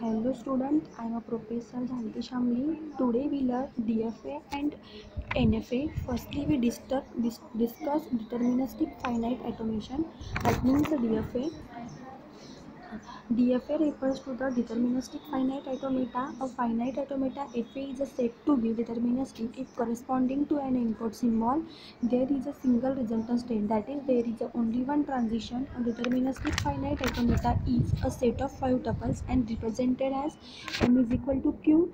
Hello student I am a professor जानती Shamli today we F A and NFA firstly we डिस्टर discuss deterministic finite automation D F A DFA refers to the deterministic finite automata. A finite automata FA is said to be deterministic if corresponding to an input symbol there is a single resultant state that is there is only one transition. A deterministic finite automata is a set of five tuples and represented as m is equal to q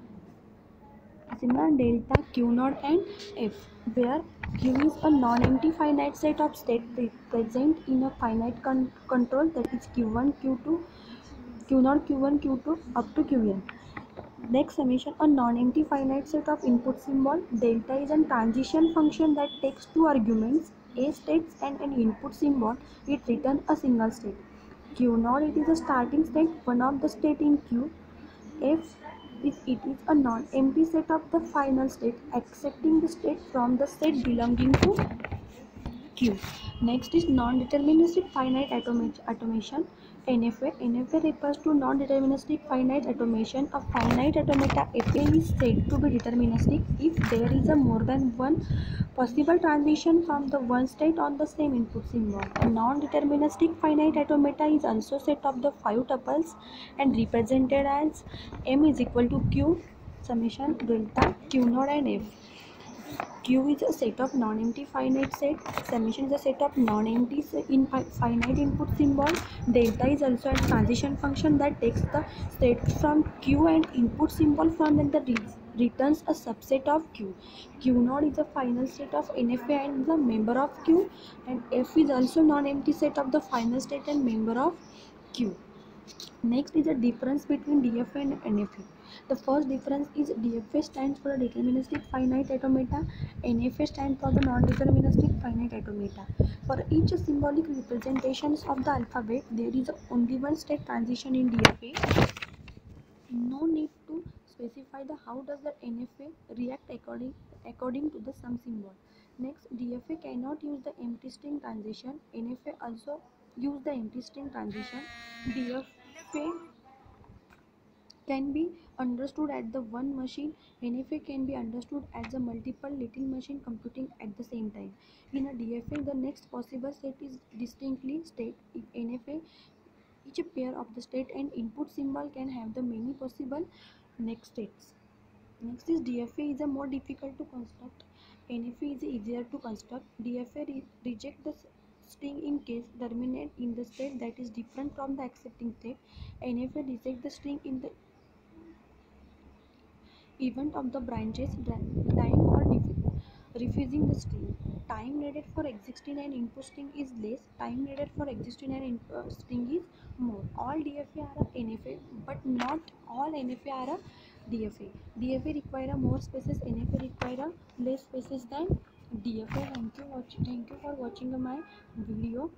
sigma delta q naught and f where q is a non-empty finite set of states pre- present in a finite con- control that is q1 q2 q0 q1 q2 up to qn next summation a non-empty finite set of input symbol delta is a transition function that takes two arguments a states and an input symbol it returns a single state. Q0 it is a starting state one of the state in q. If if it is a non-empty set of the final state accepting the state from the set belonging to q next is non-deterministic finite automa- automation NFA. NFA refers to non-deterministic finite automation. A finite automata FA is said to be deterministic if there is a more than one possible transition from the one state on the same input symbol. A non-deterministic finite automata is also set of the five tuples and represented as m is equal to q summation delta q naught and f. Q is a set of non-empty finite set. Summation is a set of non-empty in finite input symbol. Delta is also a transition function that takes the state from Q and input symbol from then the re- returns a subset of Q. Q naught is a final state of NFA and the member of Q and F is also non-empty set of the final state and member of Q. Next is the difference between DFA and NFA. The first difference is DFA stands for deterministic finite automata, NFA stands for the non-deterministic finite automata. For each symbolic representations of the alphabet, there is only one state transition in DFA. No need to specify the how does the NFA react according according to the some symbol. Next, DFA cannot use the empty string transition. NFA also use the empty string transition. DFA can be understood as the one machine NFA can be understood as a multiple little machine computing at the same time. In a DFA, the next possible set is distinctly state. In NFA, each pair of the state and input symbol can have the many possible next states. Next is DFA is a more difficult to construct. NFA is easier to construct. DFA re- reject the string in case terminate in the state that is different from the accepting state. NFA reject the string in the event of the branches time or refusing the string. Time needed for existing an input string is less. Time needed for existing an in- uh, string is more. All DFA are a NFA, but not all NFA are a DFA. DFA require a more spaces. NFA require a less spaces than DFA. Thank you. Watch, thank you for watching my video.